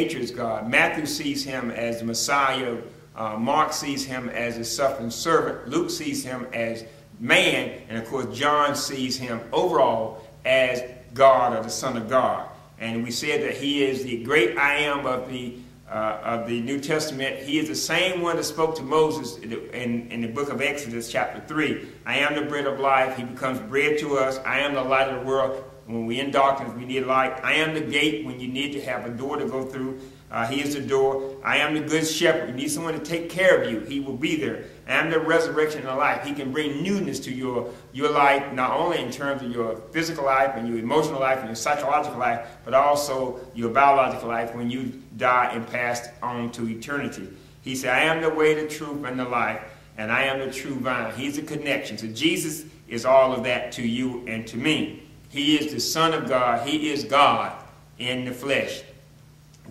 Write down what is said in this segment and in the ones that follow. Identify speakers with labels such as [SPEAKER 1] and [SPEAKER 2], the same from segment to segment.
[SPEAKER 1] nature is God. Matthew sees him as the Messiah. Uh, Mark sees him as a suffering servant. Luke sees him as man. And of course, John sees him overall as God or the Son of God. And we said that he is the great I am of the, uh, of the New Testament. He is the same one that spoke to Moses in in the book of Exodus, chapter 3. I am the bread of life. He becomes bread to us. I am the light of the world. When we're in darkness, we need light. I am the gate when you need to have a door to go through. Uh, he is the door. I am the good shepherd. You need someone to take care of you. He will be there. I am the resurrection and the life. He can bring newness to your, your life, not only in terms of your physical life and your emotional life and your psychological life, but also your biological life when you die and pass on to eternity. He said, I am the way, the truth, and the life, and I am the true vine. He's a connection. So Jesus is all of that to you and to me. He is the Son of God. He is God in the flesh.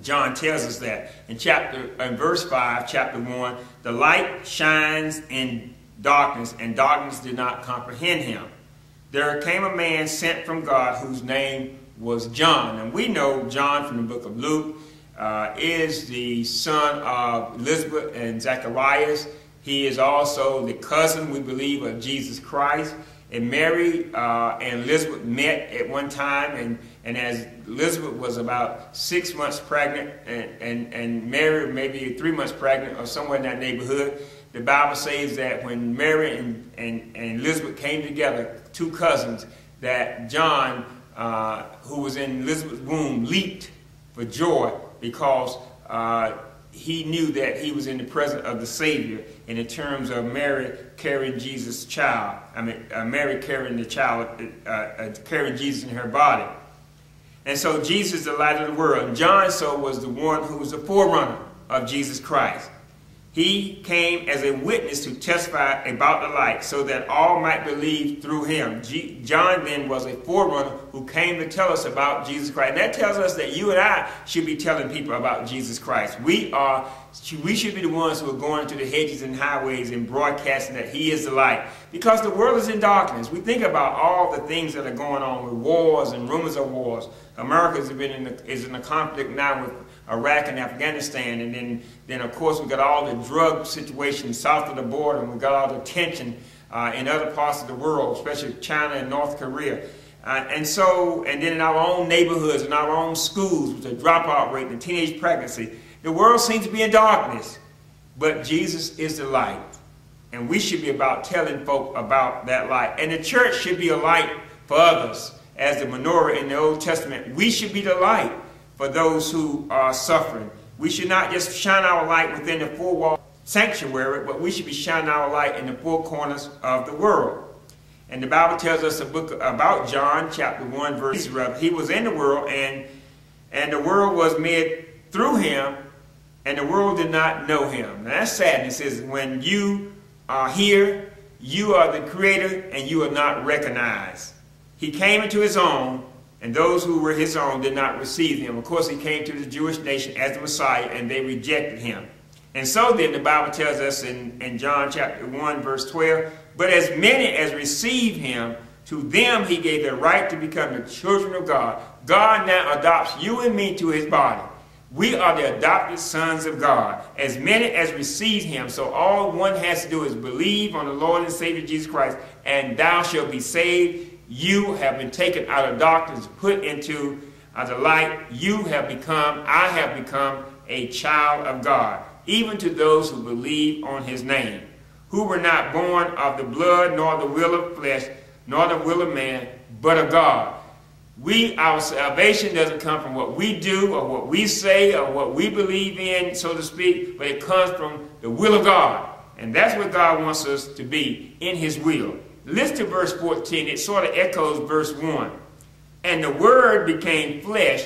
[SPEAKER 1] John tells us that in chapter in verse 5, chapter 1, the light shines in darkness, and darkness did not comprehend him. There came a man sent from God whose name was John. And we know John from the book of Luke uh, is the son of Elizabeth and Zacharias. He is also the cousin, we believe, of Jesus Christ. And Mary uh, and Elizabeth met at one time, and, and as Elizabeth was about six months pregnant, and, and, and Mary maybe three months pregnant, or somewhere in that neighborhood, the Bible says that when Mary and, and, and Elizabeth came together, two cousins, that John, uh, who was in Elizabeth's womb, leaped for joy because uh, he knew that he was in the presence of the Savior and in terms of Mary carrying Jesus' child. I mean, uh, Mary carrying the child, uh, uh, carrying Jesus in her body. And so Jesus, the light of the world. And John so was the one who was the forerunner of Jesus Christ. He came as a witness to testify about the light so that all might believe through him. G John then was a forerunner who came to tell us about Jesus Christ. And that tells us that you and I should be telling people about Jesus Christ. We are we should be the ones who are going to the hedges and highways and broadcasting that he is the light. Because the world is in darkness. We think about all the things that are going on with wars and rumors of wars. America been in a, is in a conflict now with Iraq and Afghanistan. And then, then of course, we got all the drug situation south of the border, and we got all the tension uh, in other parts of the world, especially China and North Korea. Uh, and so, and then in our own neighborhoods, in our own schools, with the dropout rate, the teenage pregnancy, the world seems to be in darkness. But Jesus is the light. And we should be about telling folk about that light. And the church should be a light for others. As the menorah in the Old Testament, we should be the light for those who are suffering. We should not just shine our light within the four wall sanctuary, but we should be shining our light in the four corners of the world. And the Bible tells us a book about John, chapter 1, verse He was in the world, and, and the world was made through him, and the world did not know him. Now, that's sadness is when you are here, you are the creator, and you are not recognized. He came into his own, and those who were his own did not receive him. Of course, he came to the Jewish nation as the Messiah, and they rejected him. And so then the Bible tells us in, in John chapter 1, verse 12, But as many as received him, to them he gave the right to become the children of God. God now adopts you and me to his body. We are the adopted sons of God, as many as receive him. So all one has to do is believe on the Lord and Savior Jesus Christ, and thou shalt be saved you have been taken out of darkness, put into uh, the light. You have become, I have become a child of God, even to those who believe on his name, who were not born of the blood, nor the will of flesh, nor the will of man, but of God. We, our salvation doesn't come from what we do or what we say or what we believe in, so to speak, but it comes from the will of God. And that's what God wants us to be, in his will. Listen to verse 14. It sort of echoes verse 1. And the Word became flesh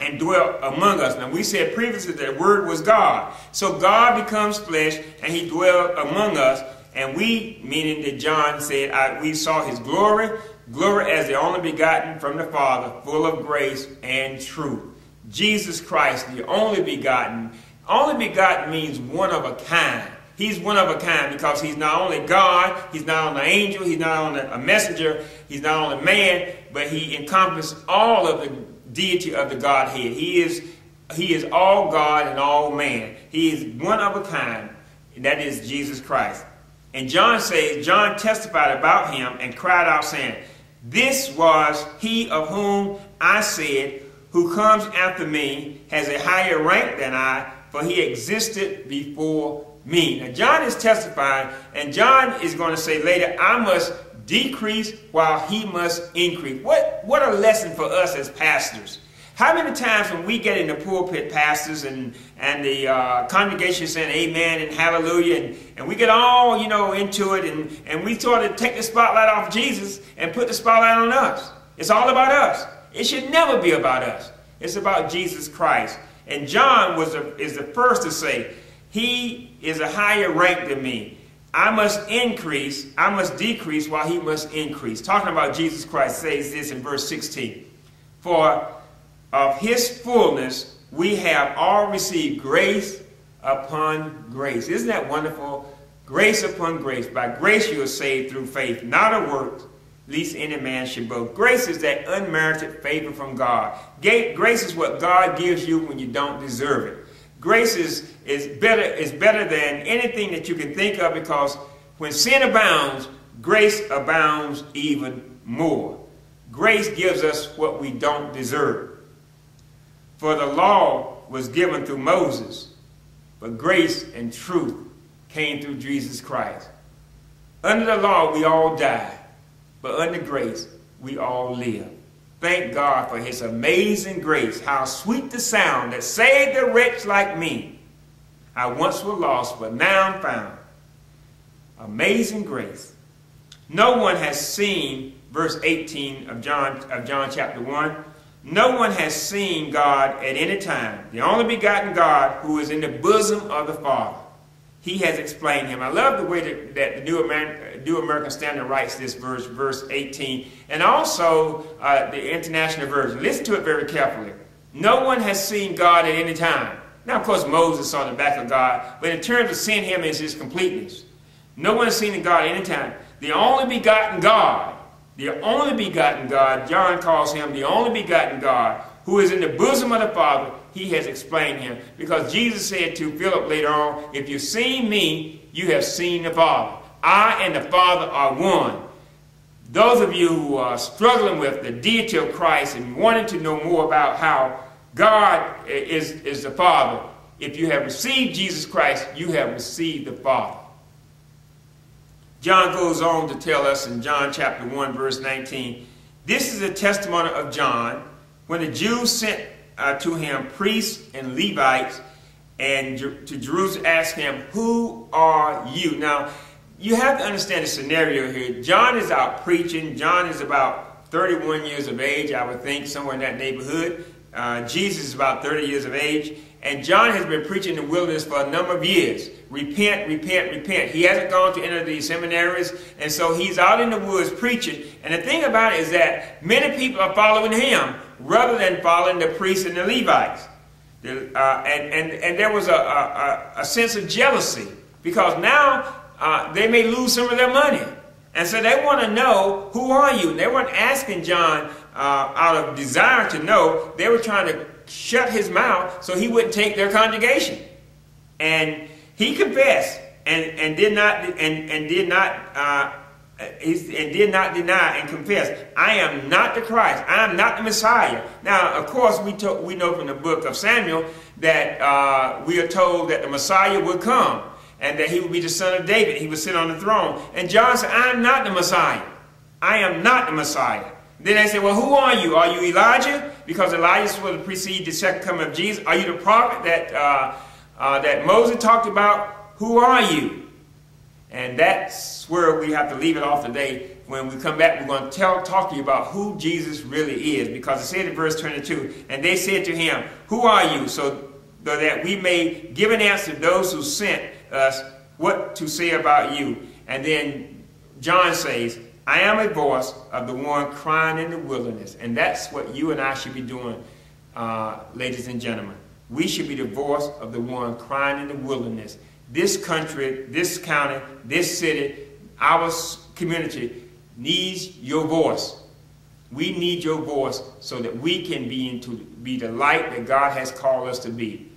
[SPEAKER 1] and dwelt among us. Now, we said previously that the Word was God. So God becomes flesh and He dwelt among us. And we, meaning that John said, I, we saw His glory, glory as the only begotten from the Father, full of grace and truth. Jesus Christ, the only begotten. Only begotten means one of a kind. He's one of a kind because he's not only God, he's not only an angel, he's not only a messenger, he's not only man, but he encompasses all of the deity of the Godhead. He is he is all God and all man. He is one of a kind, and that is Jesus Christ. And John says, John testified about him and cried out, saying, This was he of whom I said, Who comes after me has a higher rank than I, for he existed before me. Now, John is testifying, and John is going to say later, I must decrease while he must increase. What, what a lesson for us as pastors. How many times when we get in the pulpit, pastors and, and the uh, congregation saying amen and hallelujah, and, and we get all, you know, into it, and, and we sort of take the spotlight off Jesus and put the spotlight on us. It's all about us. It should never be about us. It's about Jesus Christ. And John was a, is the first to say, he is a higher rank than me. I must increase, I must decrease while he must increase. Talking about Jesus Christ says this in verse 16. For of his fullness we have all received grace upon grace. Isn't that wonderful? Grace upon grace. By grace you are saved through faith, not of works, least any man should boast. Grace is that unmerited favor from God. Grace is what God gives you when you don't deserve it. Grace is, is, better, is better than anything that you can think of because when sin abounds, grace abounds even more. Grace gives us what we don't deserve. For the law was given through Moses, but grace and truth came through Jesus Christ. Under the law, we all die, but under grace, we all live. Thank God for his amazing grace. How sweet the sound that saved a wretch like me. I once was lost, but now I'm found. Amazing grace. No one has seen, verse 18 of John, of John chapter 1, no one has seen God at any time. The only begotten God who is in the bosom of the Father. He has explained him. I love the way that, that the New American, New American Standard writes this verse, verse 18, and also uh, the International Version. Listen to it very carefully. No one has seen God at any time. Now, of course, Moses saw the back of God, but in terms of seeing him as his completeness, no one has seen God at any time. The only begotten God the only begotten God, John calls him the only begotten God, who is in the bosom of the Father, he has explained him. Because Jesus said to Philip later on, If you've seen me, you have seen the Father. I and the Father are one. Those of you who are struggling with the deity of Christ and wanting to know more about how God is, is the Father, if you have received Jesus Christ, you have received the Father. John goes on to tell us in John chapter 1, verse 19, this is a testimony of John when the Jews sent uh, to him priests and Levites and to Jerusalem asked him, Who are you? Now, you have to understand the scenario here. John is out preaching. John is about 31 years of age, I would think, somewhere in that neighborhood. Uh, Jesus is about 30 years of age. And John has been preaching in the wilderness for a number of years. Repent, repent, repent. He hasn't gone to any of these seminaries, and so he's out in the woods preaching. And the thing about it is that many people are following him rather than following the priests and the Levites. Uh, and, and, and there was a, a, a, sense of jealousy because now uh, they may lose some of their money. And so they want to know, who are you? And they weren't asking John uh, out of desire to know. They were trying to shut his mouth so he wouldn't take their congregation. And he confessed and, and did not and, and did not uh, and did not deny and confess, I am not the Christ. I am not the Messiah. Now, of course, we, we know from the book of Samuel that uh, we are told that the Messiah would come and that he would be the son of David. He would sit on the throne. And John said, I am not the Messiah. I am not the Messiah. Then they said, well, who are you? Are you Elijah? Because Elijah was to precede the second coming of Jesus. Are you the prophet that, uh, uh, that Moses talked about? Who are you? And that's where we have to leave it off today. When we come back, we're going to tell, talk to you about who Jesus really is. Because it said in verse 22, and they said to him, Who are you? So that we may give an answer to those who sent us what to say about you. And then John says, I am a voice of the one crying in the wilderness. And that's what you and I should be doing, uh, ladies and gentlemen. We should be the voice of the one crying in the wilderness. This country, this county, this city, our community needs your voice. We need your voice so that we can be into be the light that God has called us to be.